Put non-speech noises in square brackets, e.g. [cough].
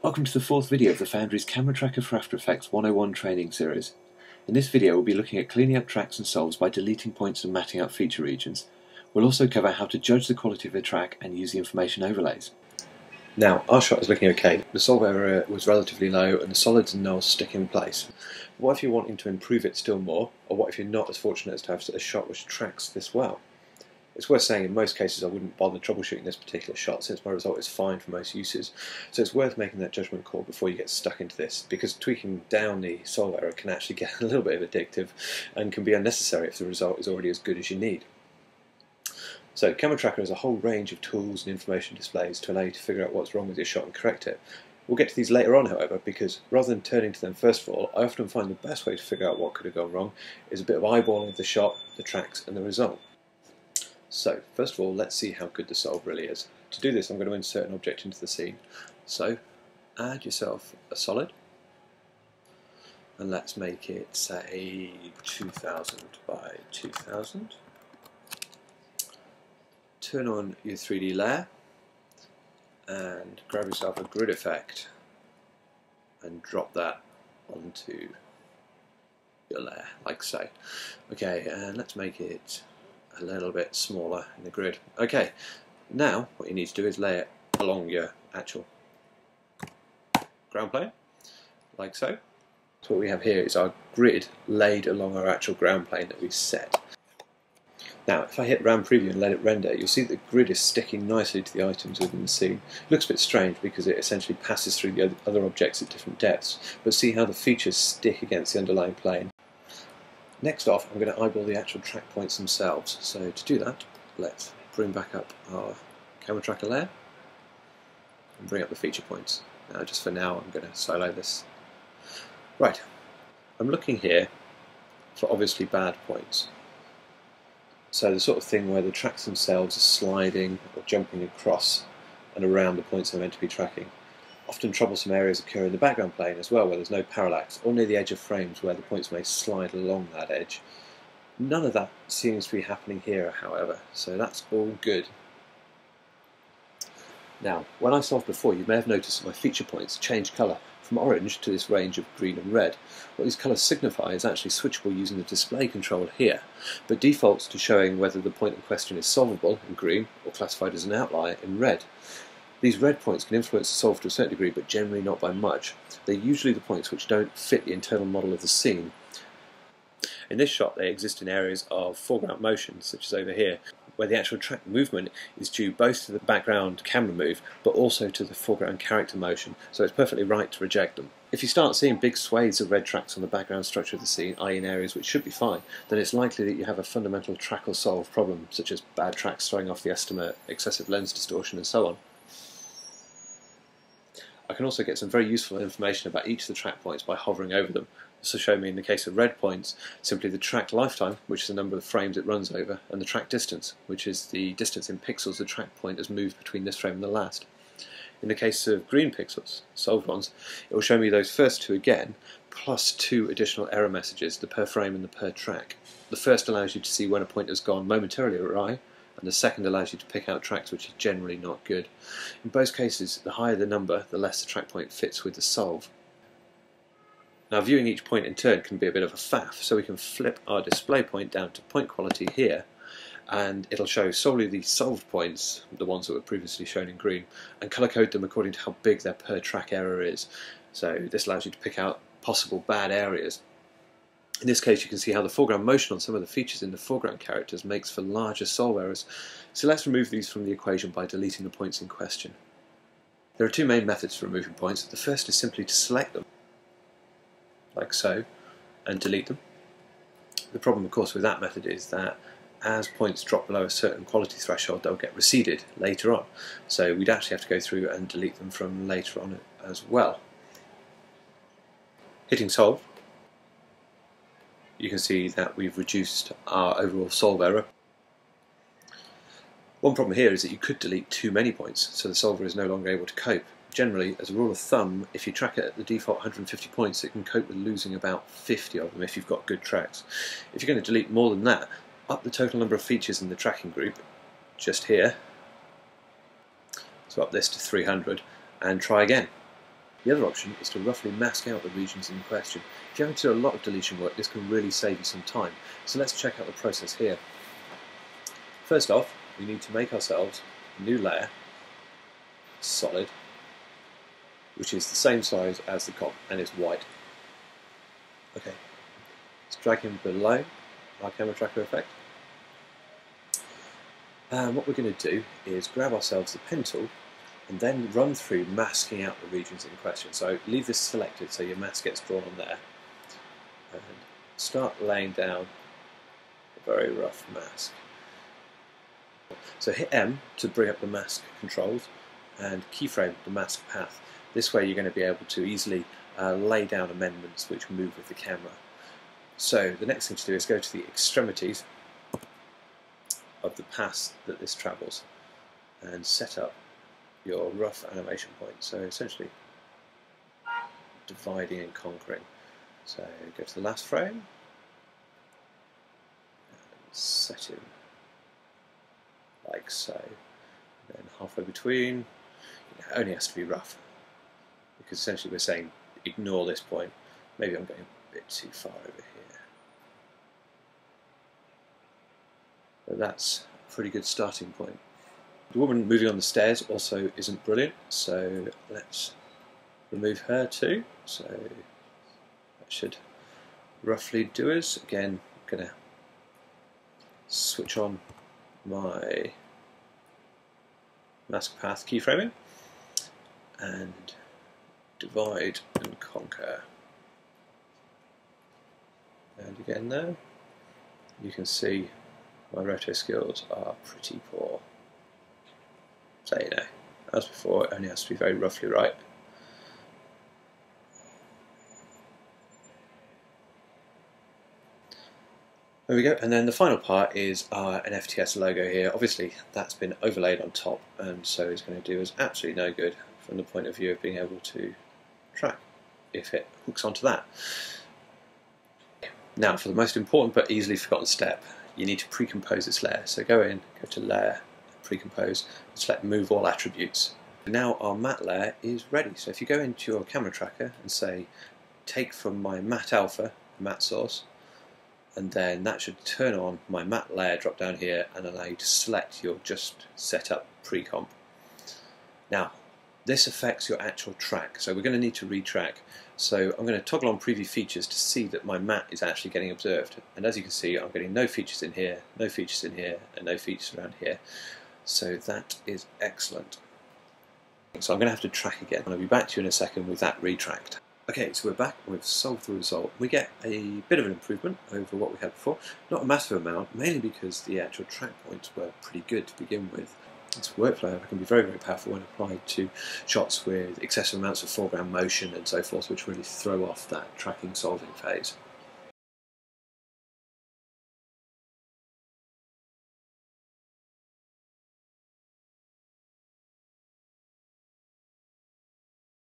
Welcome to the fourth video of the Foundry's Camera Tracker for After Effects 101 training series. In this video we'll be looking at cleaning up tracks and solves by deleting points and matting out feature regions. We'll also cover how to judge the quality of a track and use the information overlays. Now, our shot is looking okay. The solve error was relatively low and the solids and nulls stick in place. What if you're wanting to improve it still more, or what if you're not as fortunate as to have a shot which tracks this well? It's worth saying in most cases I wouldn't bother troubleshooting this particular shot since my result is fine for most uses. So it's worth making that judgment call before you get stuck into this because tweaking down the solve error can actually get [laughs] a little bit of addictive and can be unnecessary if the result is already as good as you need. So Camera Tracker has a whole range of tools and information displays to allow you to figure out what's wrong with your shot and correct it. We'll get to these later on, however, because rather than turning to them first of all, I often find the best way to figure out what could have gone wrong is a bit of eyeballing of the shot, the tracks, and the result. So, first of all, let's see how good the solve really is. To do this, I'm going to insert an object into the scene. So, add yourself a solid, and let's make it, say, 2000 by 2000. Turn on your 3D layer, and grab yourself a grid effect, and drop that onto your layer, like so. Okay, and let's make it a little bit smaller in the grid. Okay, now what you need to do is lay it along your actual ground plane, like so. So what we have here is our grid laid along our actual ground plane that we set. Now, if I hit RAM Preview and let it render, you'll see the grid is sticking nicely to the items within the scene. It looks a bit strange because it essentially passes through the other objects at different depths, but see how the features stick against the underlying plane. Next off, I'm going to eyeball the actual track points themselves. So to do that, let's bring back up our camera tracker layer and bring up the feature points. Now, just for now, I'm going to solo this. Right, I'm looking here for obviously bad points. So the sort of thing where the tracks themselves are sliding or jumping across and around the points they're meant to be tracking. Often troublesome areas occur in the background plane as well, where there's no parallax, or near the edge of frames where the points may slide along that edge. None of that seems to be happening here, however, so that's all good. Now, when I solved before, you may have noticed that my feature points change colour from orange to this range of green and red. What these colours signify is actually switchable using the display control here, but defaults to showing whether the point in question is solvable in green or classified as an outlier in red. These red points can influence the solve to a certain degree, but generally not by much. They're usually the points which don't fit the internal model of the scene. In this shot, they exist in areas of foreground motion, such as over here, where the actual track movement is due both to the background camera move, but also to the foreground character motion, so it's perfectly right to reject them. If you start seeing big swathes of red tracks on the background structure of the scene, i.e. in areas which should be fine, then it's likely that you have a fundamental track or solve problem, such as bad tracks throwing off the estimate, excessive lens distortion, and so on. I can also get some very useful information about each of the track points by hovering over them. This will show me in the case of red points simply the track lifetime, which is the number of frames it runs over, and the track distance, which is the distance in pixels the track point has moved between this frame and the last. In the case of green pixels, solved ones, it will show me those first two again, plus two additional error messages, the per frame and the per track. The first allows you to see when a point has gone momentarily awry, and the second allows you to pick out tracks which are generally not good. In both cases, the higher the number, the less the track point fits with the solve. Now viewing each point in turn can be a bit of a faff, so we can flip our display point down to point quality here, and it'll show solely the solved points, the ones that were previously shown in green, and colour code them according to how big their per track error is. So this allows you to pick out possible bad areas in this case, you can see how the foreground motion on some of the features in the foreground characters makes for larger solve errors. So let's remove these from the equation by deleting the points in question. There are two main methods for removing points. The first is simply to select them, like so, and delete them. The problem, of course, with that method is that as points drop below a certain quality threshold, they'll get reseeded later on. So we'd actually have to go through and delete them from later on as well. Hitting solve you can see that we've reduced our overall solve error. One problem here is that you could delete too many points, so the solver is no longer able to cope. Generally, as a rule of thumb, if you track it at the default 150 points, it can cope with losing about 50 of them if you've got good tracks. If you're going to delete more than that, up the total number of features in the tracking group, just here, so up this to 300, and try again. The other option is to roughly mask out the regions in question. If you're having to do a lot of deletion work, this can really save you some time. So let's check out the process here. First off, we need to make ourselves a new layer, solid, which is the same size as the comp and is white. Okay, let's drag him below our camera tracker effect. And what we're going to do is grab ourselves the pen tool and then run through masking out the regions in question. So leave this selected so your mask gets drawn on there and start laying down a very rough mask. So hit M to bring up the mask controls and keyframe the mask path. This way you're going to be able to easily uh, lay down amendments which move with the camera. So the next thing to do is go to the extremities of the path that this travels and set up your rough animation point. So essentially dividing and conquering. So go to the last frame and set him like so. And then halfway between, it only has to be rough because essentially we're saying ignore this point. Maybe I'm going a bit too far over here. But that's a pretty good starting point. The woman moving on the stairs also isn't brilliant, so let's remove her too. So that should roughly do us. Again, I'm going to switch on my mask path keyframing and divide and conquer. And again now, you can see my roto skills are pretty poor. So you know, as before, it only has to be very roughly right. There we go, and then the final part is uh, our NFTS logo here. Obviously, that's been overlaid on top, and so it's going to do us absolutely no good from the point of view of being able to track if it hooks onto that. Now, for the most important but easily forgotten step, you need to pre-compose this layer. So go in, go to Layer, Pre-compose, select Move All Attributes. Now our matte layer is ready. So if you go into your camera tracker and say, take from my matte alpha, matte source, and then that should turn on my matte layer drop down here and allow you to select your just set up pre-comp. Now, this affects your actual track, so we're going to need to retrack. So I'm going to toggle on preview features to see that my matte is actually getting observed. And as you can see, I'm getting no features in here, no features in here, and no features around here. So that is excellent. So I'm going to have to track again. I'll be back to you in a second with that retracked. Okay, so we're back, we've solved the result. We get a bit of an improvement over what we had before. Not a massive amount, mainly because the actual track points were pretty good to begin with. This workflow can be very, very powerful when applied to shots with excessive amounts of foreground motion and so forth, which really throw off that tracking solving phase.